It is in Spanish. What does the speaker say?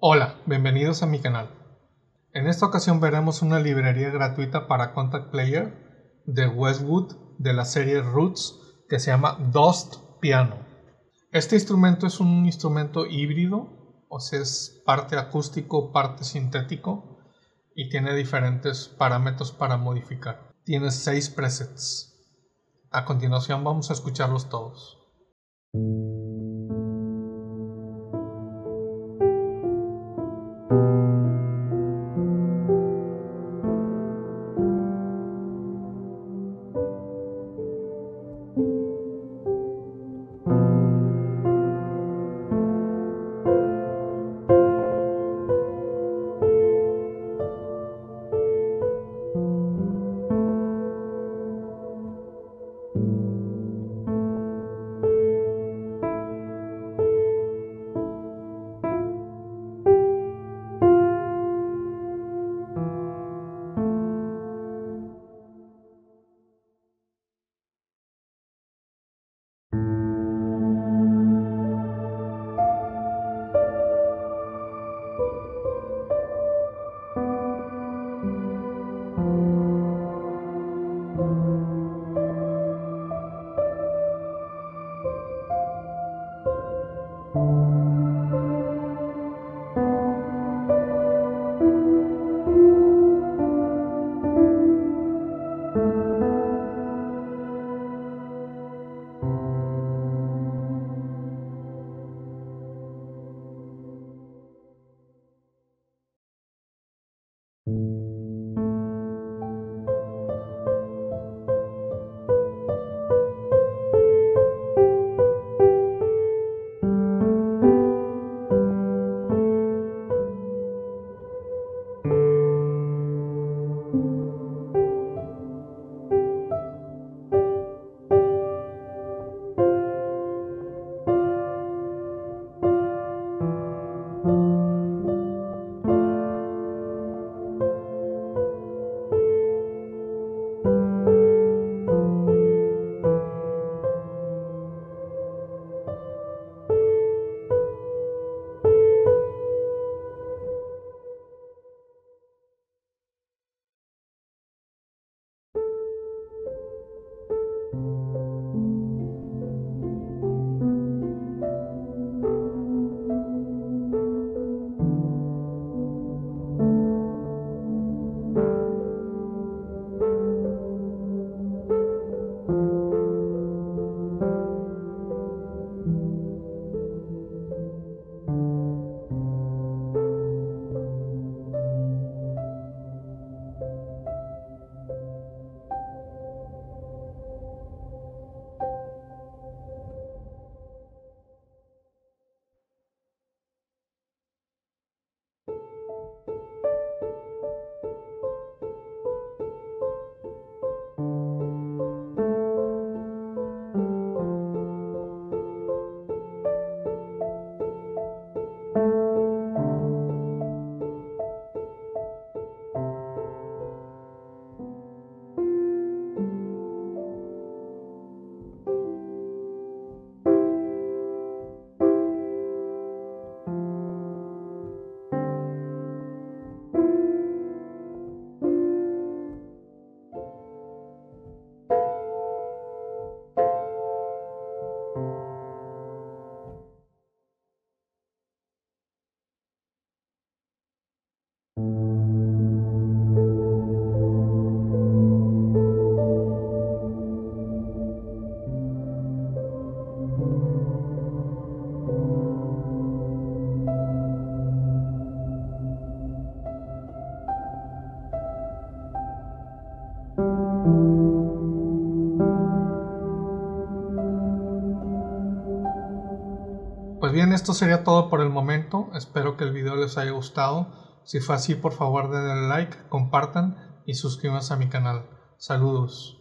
Hola, bienvenidos a mi canal. En esta ocasión veremos una librería gratuita para Contact Player de Westwood de la serie Roots que se llama Dust Piano. Este instrumento es un instrumento híbrido, o sea, es parte acústico, parte sintético y tiene diferentes parámetros para modificar. Tiene seis presets. A continuación vamos a escucharlos todos. Pues bien, esto sería todo por el momento. Espero que el video les haya gustado. Si fue así, por favor denle like, compartan y suscríbanse a mi canal. Saludos.